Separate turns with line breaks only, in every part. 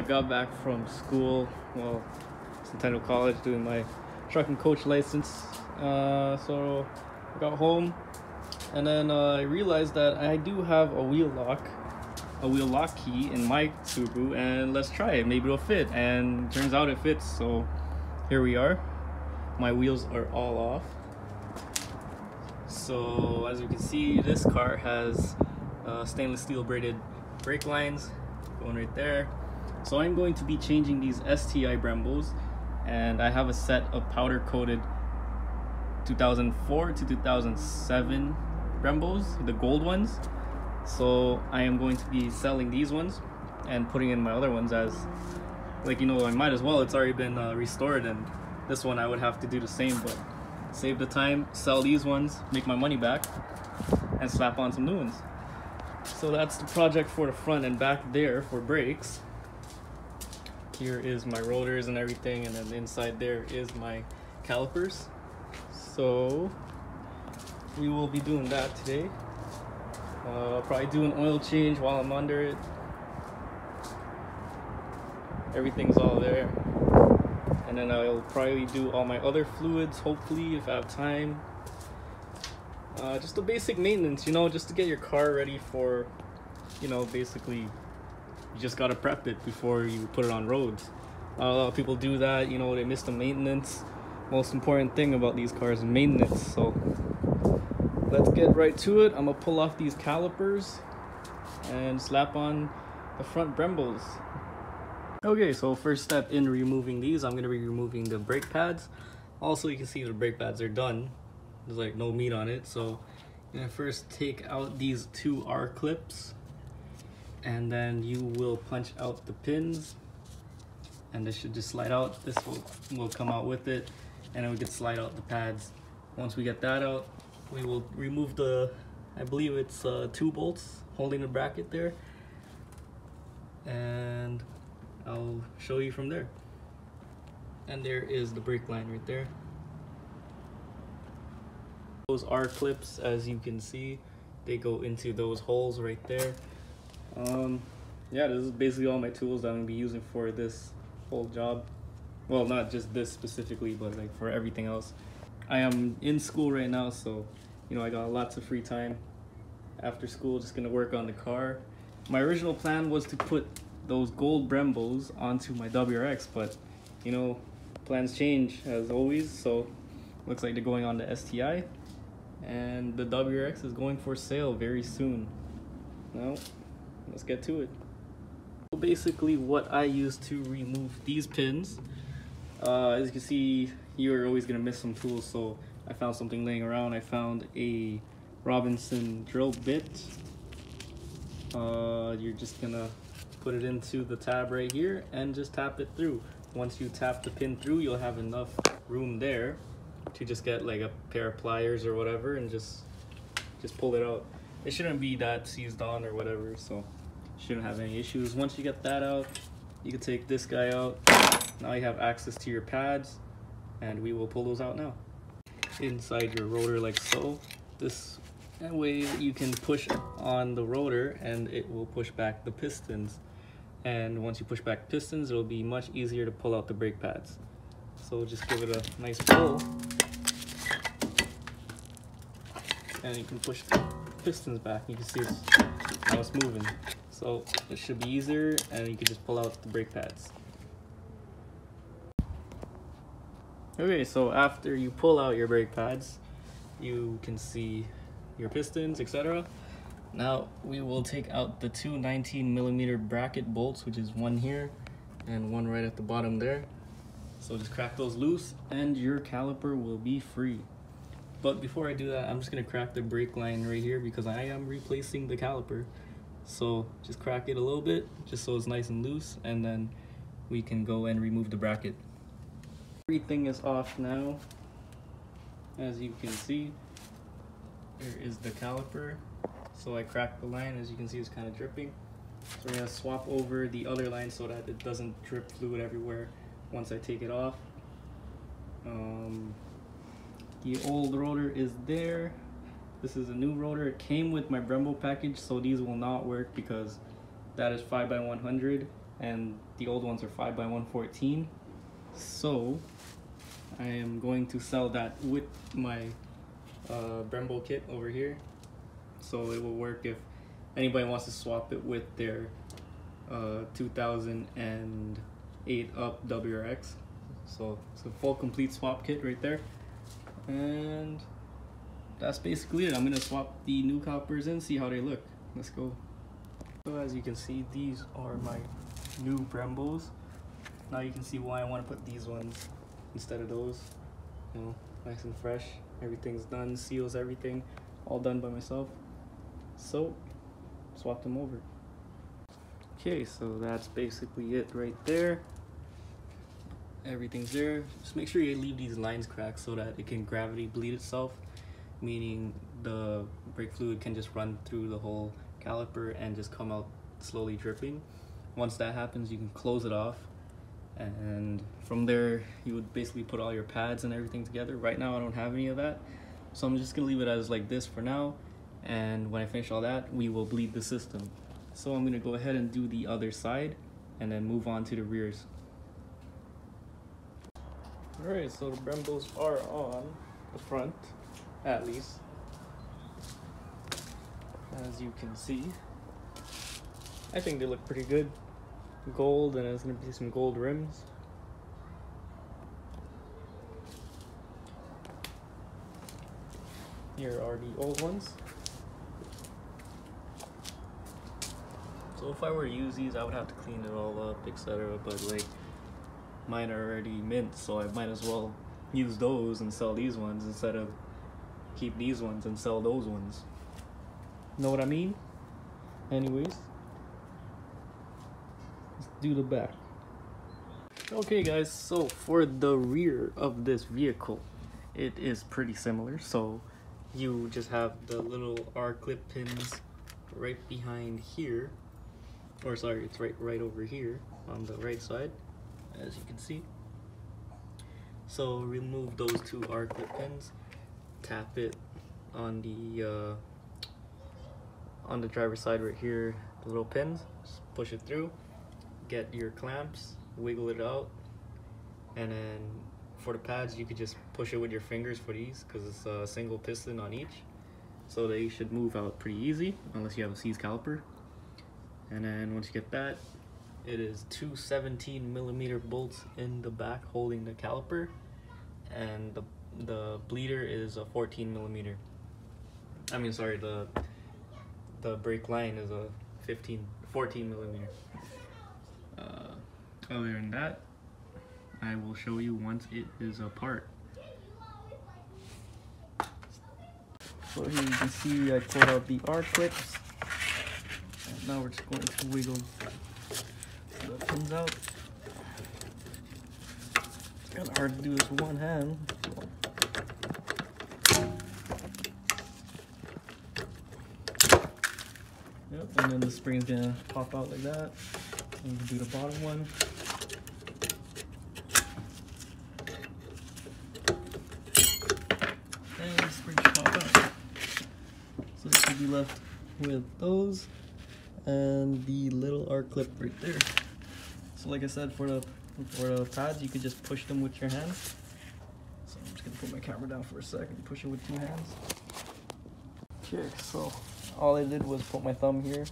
uh, got back from school, well, Centennial College, doing my trucking coach license. Uh, so I got home, and then uh, I realized that I do have a wheel lock, a wheel lock key in my Subaru, and let's try it. Maybe it'll fit. And turns out it fits. So here we are. My wheels are all off. So as you can see, this car has uh, stainless steel braided brake lines going right there. So I'm going to be changing these STI Brembos and I have a set of powder coated 2004 to 2007 Brembos, the gold ones. So I am going to be selling these ones and putting in my other ones as like you know I might as well. It's already been uh, restored and this one I would have to do the same but save the time sell these ones make my money back and slap on some new ones. So that's the project for the front and back there for brakes here is my rotors and everything and then inside there is my calipers. So we will be doing that today. Uh, I'll probably do an oil change while I'm under it. Everything's all there. And then I'll probably do all my other fluids hopefully if I have time. Uh, just the basic maintenance you know just to get your car ready for you know basically you just gotta prep it before you put it on roads. a lot of people do that, you know, they miss the maintenance. Most important thing about these cars is maintenance. So let's get right to it. I'm gonna pull off these calipers and slap on the front Brembos. Okay, so first step in removing these, I'm gonna be removing the brake pads. Also, you can see the brake pads are done. There's like no meat on it, so I'm gonna first take out these two R clips and then you will punch out the pins. And this should just slide out. This will, will come out with it. And then we can slide out the pads. Once we get that out we will remove the I believe it's uh, two bolts holding the bracket there. And I'll show you from there. And there is the brake line right there. Those are clips as you can see they go into those holes right there um, yeah, this is basically all my tools that I'm gonna be using for this whole job. Well, not just this specifically, but like for everything else. I am in school right now, so you know I got lots of free time after school. Just gonna work on the car. My original plan was to put those gold Brembos onto my WRX, but you know plans change as always. So looks like they're going on the STI, and the WRX is going for sale very soon. Now let's get to it. Basically what I use to remove these pins, uh, as you can see, you're always gonna miss some tools, so I found something laying around. I found a Robertson drill bit. Uh, you're just gonna put it into the tab right here and just tap it through. Once you tap the pin through, you'll have enough room there to just get like a pair of pliers or whatever and just just pull it out. It shouldn't be that seized on or whatever, so shouldn't have any issues. Once you get that out, you can take this guy out. Now you have access to your pads and we will pull those out now. Inside your rotor like so. This way you can push on the rotor and it will push back the pistons. And once you push back pistons, it'll be much easier to pull out the brake pads. So just give it a nice pull. And you can push the pistons back. You can see it's, now it's moving. So it should be easier and you can just pull out the brake pads. Okay, so after you pull out your brake pads, you can see your pistons, etc. Now we will take out the two 19 millimeter bracket bolts, which is one here and one right at the bottom there. So just crack those loose and your caliper will be free. But before I do that, I'm just gonna crack the brake line right here because I am replacing the caliper. So just crack it a little bit, just so it's nice and loose, and then we can go and remove the bracket. Everything is off now. As you can see, there is the caliper. So I cracked the line, as you can see it's kind of dripping. So we're gonna swap over the other line so that it doesn't drip fluid everywhere once I take it off. Um, the old rotor is there. This is a new rotor. It came with my Brembo package, so these will not work because that is 5 by 100 and the old ones are 5 by 114 so I am going to sell that with my uh, Brembo kit over here. So it will work if anybody wants to swap it with their uh, 2008 up WRX so it's a full complete swap kit right there. And that's basically it. I'm gonna swap the new calipers in see how they look. Let's go. So as you can see these are my new Brembos now you can see why I want to put these ones instead of those. You know nice and fresh. Everything's done seals everything all done by myself. So swap them over. Okay so that's basically it right there. Everything's there. Just make sure you leave these lines cracked so that it can gravity bleed itself meaning the brake fluid can just run through the whole caliper and just come out slowly dripping. Once that happens you can close it off. And from there you would basically put all your pads and everything together. Right now I don't have any of that. So I'm just gonna leave it as like this for now. And when I finish all that we will bleed the system. So I'm gonna go ahead and do the other side and then move on to the rears. Alright, so the Brembos are on the front, at least. As you can see. I think they look pretty good. Gold, and there's going to be some gold rims. Here are the old ones. So if I were to use these, I would have to clean it all up, etc. But like, mine are already mint, so I might as well use those and sell these ones instead of keep these ones and sell those ones. Know what I mean? Anyways, let's do the back. Okay guys, so for the rear of this vehicle, it is pretty similar. So you just have the little R-clip pins right behind here, or sorry, it's right right over here on the right side as you can see. So remove those two R-clip pins, tap it on the uh, on the driver's side right here, the little pins, just push it through, get your clamps, wiggle it out, and then for the pads you could just push it with your fingers for these because it's a single piston on each. So they should move out pretty easy unless you have a seized caliper. And then once you get that, it is two 17 millimeter bolts in the back holding the caliper and the, the bleeder is a 14 millimeter. I mean, sorry, the the brake line is a 15, 14 millimeter. Uh, other than that, I will show you once it is apart. So here you can see I pulled out the R clips. And now we're just going to wiggle the pins out. It's kind of hard to do this with one hand. And then the spring's gonna pop out like that. And do the bottom one. And the spring pop out. So you should be left with those and the little R clip right there. So like I said, for the for the pads, you could just push them with your hands. So I'm just gonna put my camera down for a second, push it with two hands. Okay, so all I did was put my thumb here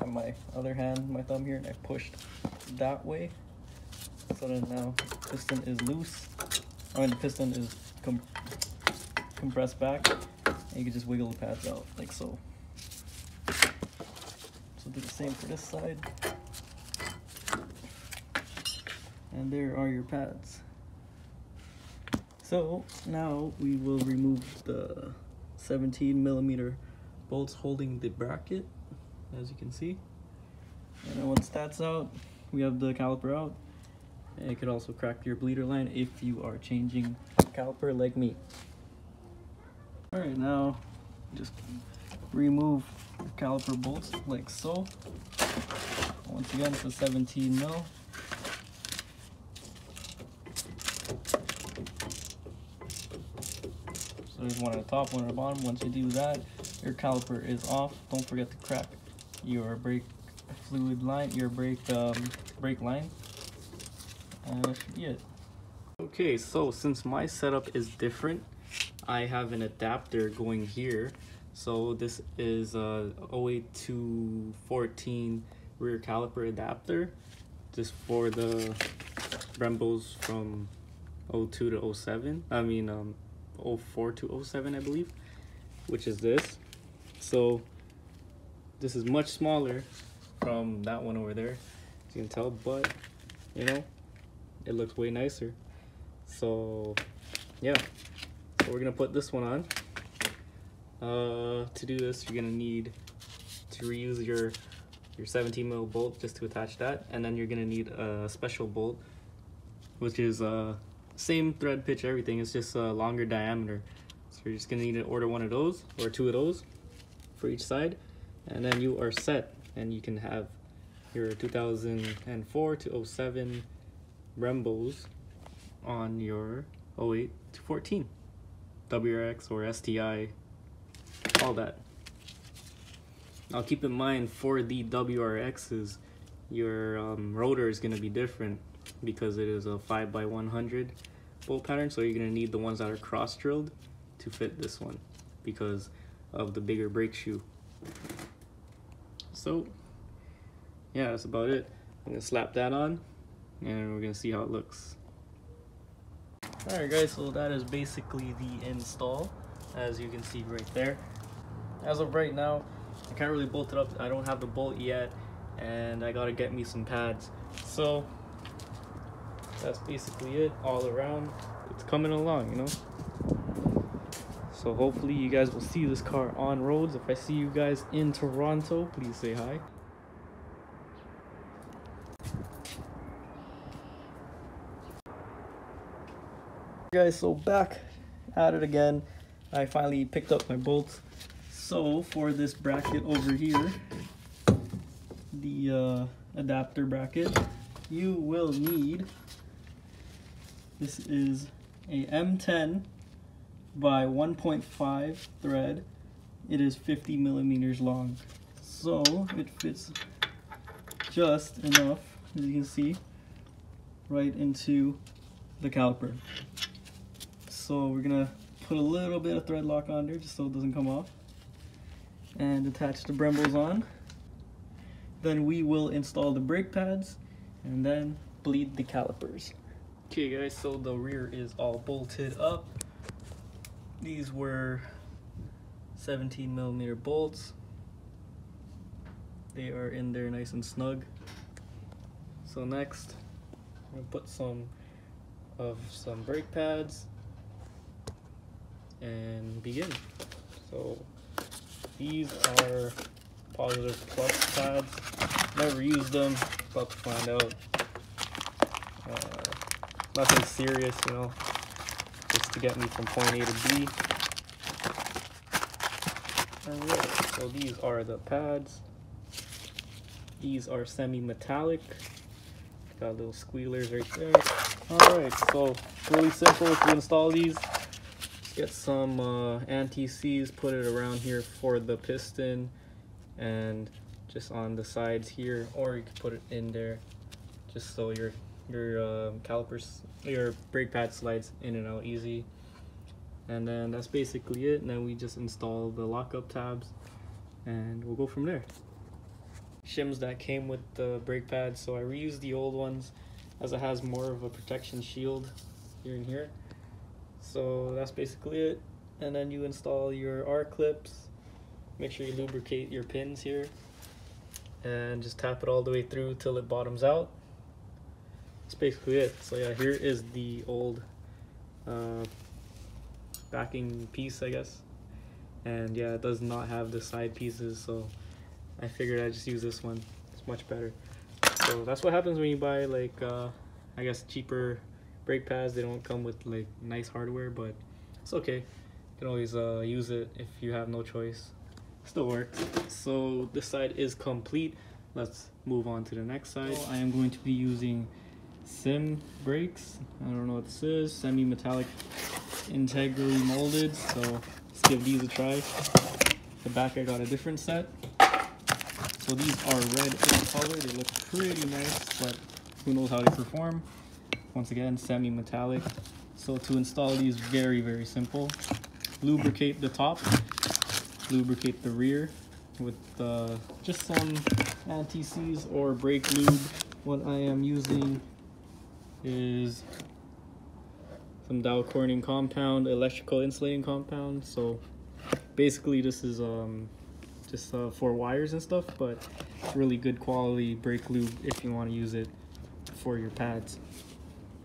and my other hand, my thumb here, and I pushed that way. So then now the piston is loose. I mean the piston is com compressed back. And you can just wiggle the pads out like so. So do the same for this side. and there are your pads. So now we will remove the 17 millimeter bolts holding the bracket, as you can see. And then once that's out, we have the caliper out. And it could also crack your bleeder line if you are changing caliper like me. All right, now just remove caliper bolts like so. Once again, it's a 17 mil. So there's one at the top, one at the bottom. Once you do that, your caliper is off. Don't forget to crack your brake fluid line, your brake um, brake line, and that should be it. Okay, so since my setup is different, I have an adapter going here. So this is a 08 to 14 rear caliper adapter, just for the Brembos from 02 to 07. I mean, um, 04 to 07, I believe, which is this. So this is much smaller from that one over there, as you can tell, but you know, it looks way nicer. So yeah, so we're gonna put this one on. Uh, to do this, you're gonna need to reuse your your 17 mil bolt just to attach that, and then you're gonna need a special bolt, which is uh same thread pitch, everything. It's just a longer diameter. So you're just gonna need to order one of those or two of those for each side, and then you are set, and you can have your 2004 to 07 Brembos on your 08 to 14 WRX or STI, all that. Now keep in mind for the WRXs, your um, rotor is going to be different because it is a 5 by 100 bolt pattern, so you're going to need the ones that are cross drilled to fit this one because of the bigger brake shoe. So yeah, that's about it. I'm to slap that on and we're to see how it looks. Alright guys, so that is basically the install, as you can see right there. As of right now, I can't really bolt it up, I don't have the bolt yet, and I gotta get me some pads. So, that's basically it, all around. It's coming along, you know? So hopefully you guys will see this car on roads. If I see you guys in Toronto, please say hi. guys so back at it again i finally picked up my bolts so for this bracket over here the uh, adapter bracket you will need this is a m10 by 1.5 thread it is 50 millimeters long so it fits just enough as you can see right into the caliper so we're gonna put a little bit of thread lock on there just so it doesn't come off and attach the Brembos on. Then we will install the brake pads and then bleed the calipers. Okay guys, so the rear is all bolted up. These were 17 millimeter bolts. They are in there nice and snug. So next, I'm gonna put some of some brake pads and begin. So these are positive plus pads. Never used them, about to find out. Uh, nothing serious, you know, to get me from point A to B. Alright, so these are the pads. These are semi-metallic. Got little squealers right there. Alright, so really simple to install these get some uh, anti-seize, put it around here for the piston and just on the sides here, or you could put it in there just so your your uh, calipers, your brake pad slides in and out easy. And then that's basically it. And then we just install the lockup tabs and we'll go from there. Shims that came with the brake pads, so I reused the old ones as it has more of a protection shield here and here so that's basically it and then you install your R clips make sure you lubricate your pins here and just tap it all the way through till it bottoms out that's basically it. So yeah here is the old uh, backing piece I guess. And yeah it does not have the side pieces so I figured I'd just use this one. It's much better. So that's what happens when you buy like uh, I guess cheaper brake pads. They don't come with like nice hardware but it's okay. You can always uh, use it if you have no choice. Still works. So this side is complete. Let's move on to the next side. So I am going to be using sim brakes I don't know what this is semi-metallic integrally molded so let's give these a try the back I got a different set So these are red in color. They look pretty nice, but who knows how they perform. Once again, semi-metallic. So to install these, very, very simple. Lubricate the top, lubricate the rear with uh, just some anti-seize or brake lube. What I am using is some Dow Corning compound, electrical insulating compound. So basically this is um, just uh, for wires and stuff, but really good quality brake lube if you want to use it for your pads.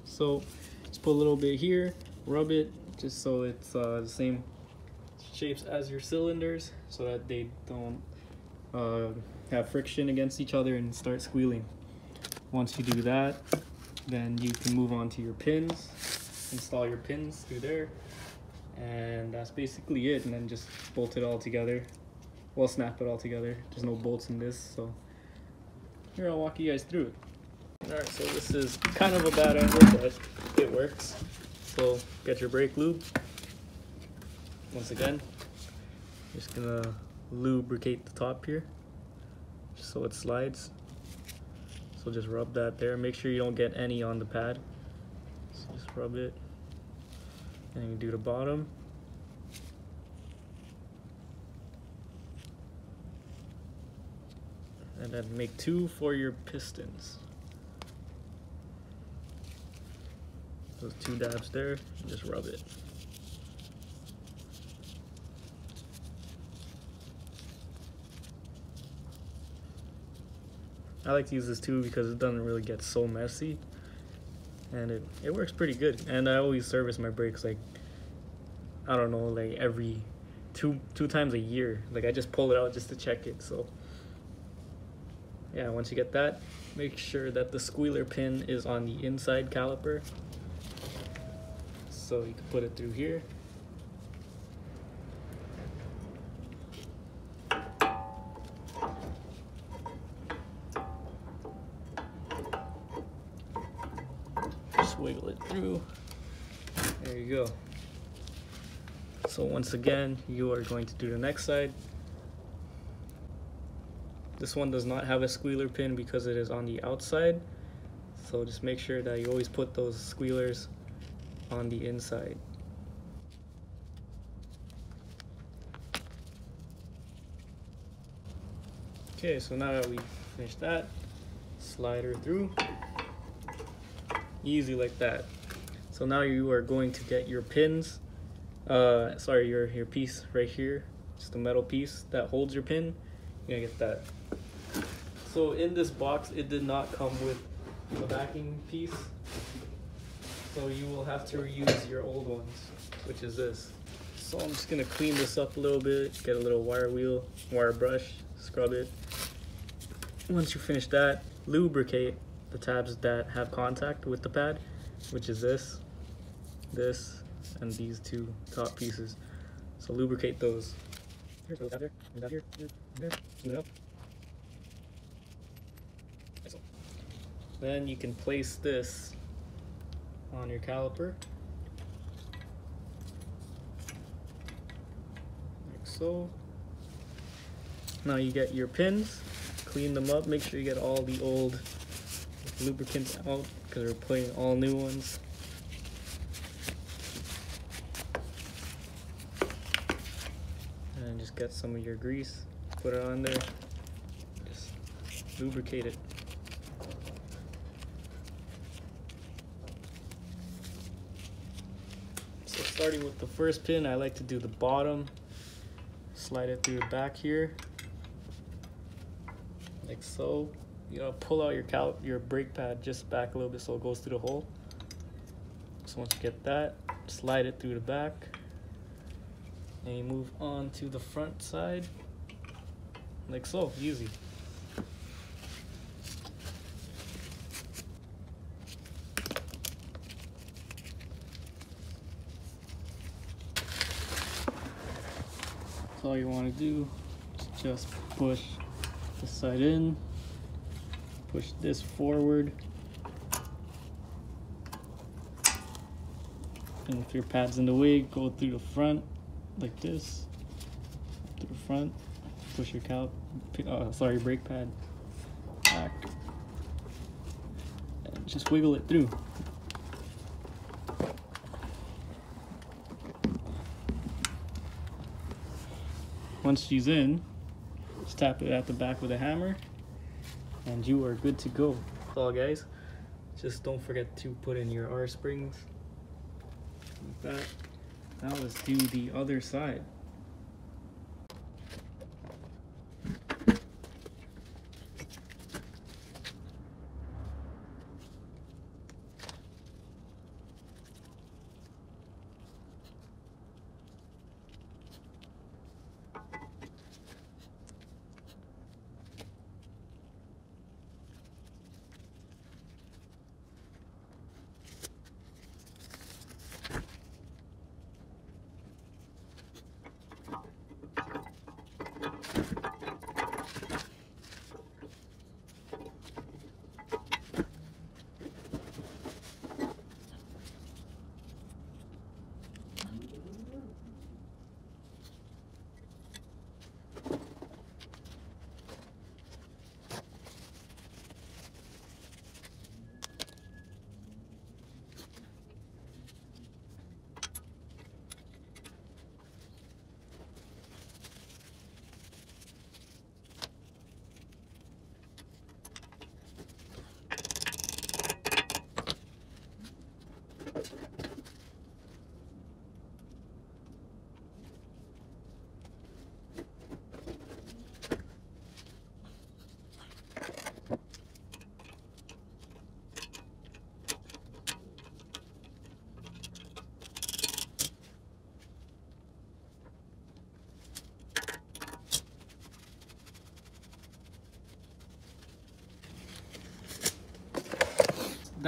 So just put a little bit here, rub it just so it's uh, the same shapes as your cylinders so that they don't uh, have friction against each other and start squealing. Once you do that, then you can move on to your pins, install your pins through there, and that's basically it. And then just bolt it all together. Well, snap it all together. There's no bolts in this, so here I'll walk you guys through it. Alright, so this is kind of a bad angle, but it works. So get your brake lube. Once again, just gonna lubricate the top here, just so it slides. So just rub that there. Make sure you don't get any on the pad. So just rub it. And you do the bottom. And then make two for your pistons. Those two dabs there, just rub it. I like to use this too because it doesn't really get so messy. And it, it works pretty good. And I always service my brakes like I don't know like every two two times a year. Like I just pull it out just to check it so. Yeah once you get that make sure that the squealer pin is on the inside caliper. So you can put it through here wiggle it through. There you go. So once again you are going to do the next side. This one does not have a squealer pin because it is on the outside. So just make sure that you always put those squealers on the inside. Okay so now that we finished that slide her through easy like that. So now you are going to get your pins uh sorry your your piece right here just a metal piece that holds your pin. You're gonna get that. So in this box it did not come with a backing piece. So you will have to reuse your old ones which is this. So i'm just gonna clean this up a little bit get a little wire wheel wire brush scrub it. Once you finish that lubricate the tabs that have contact with the pad, which is this, this, and these two top pieces. So lubricate those. Then you can place this on your caliper. Like so. Now you get your pins, clean them up, make sure you get all the old lubricants out because we're putting all new ones. And just get some of your grease, put it on there, just lubricate it. So starting with the first pin, I like to do the bottom, slide it through the back here, like so you know, pull out your cal your brake pad just back a little bit so it goes through the hole. So once you get that, slide it through the back. And you move on to the front side. Like so, easy. So all you want to do is just push the side in push this forward. And if your pad's in the way, go through the front like this, through the front, push your cow, uh, sorry, brake pad back. And just wiggle it through. Once she's in, just tap it at the back with a hammer and you are good to go. That's all guys. Just don't forget to put in your R springs like that. Now let's do the other side.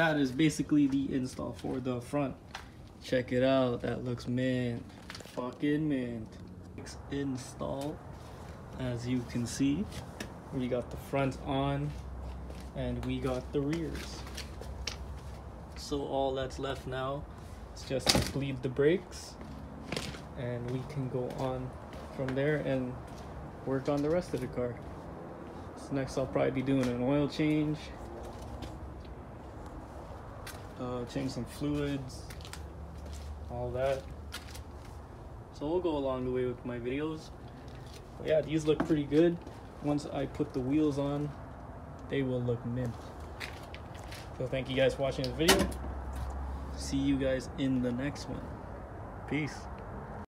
That is basically the install for the front. Check it out, that looks mint, fucking mint. Install, as you can see, we got the front on and we got the rears. So all that's left now is just to bleed the brakes and we can go on from there and work on the rest of the car. So next I'll probably be doing an oil change uh, change some fluids, all that. So we'll go along the way with my videos. But yeah, these look pretty good. Once I put the wheels on, they will look mint. So thank you guys for watching this video. See you guys in the next one. Peace.